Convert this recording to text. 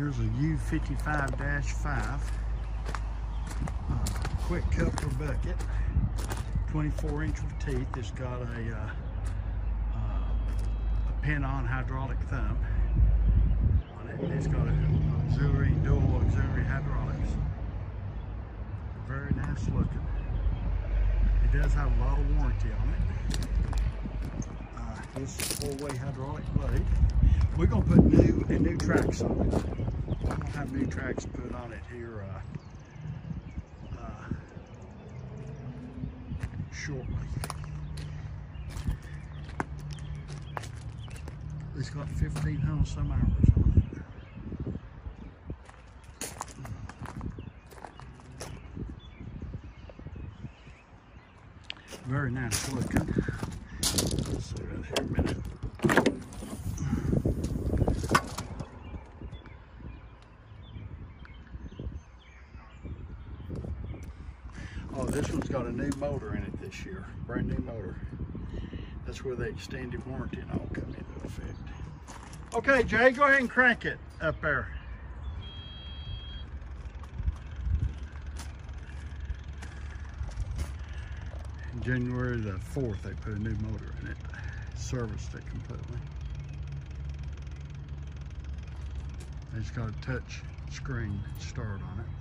Here's a U55-5 uh, quick coupler bucket, 24 inch with teeth. It's got a, uh, uh, a pin-on hydraulic thumb on it. It's got a auxiliary, dual auxiliary hydraulics. Very nice looking. It does have a lot of warranty on it. Uh, this four-way hydraulic blade. We're gonna put new and new tracks on it. Have new tracks put on it here uh, uh, shortly. It's got 1,500 some hours on it. Very nice looking. Let's see right here a minute. Oh, this one's got a new motor in it this year, brand new motor. That's where the extended warranty and all come into effect. Okay, Jay, go ahead and crank it up there. January the 4th, they put a new motor in it, serviced it completely. It's got a touch screen start on it.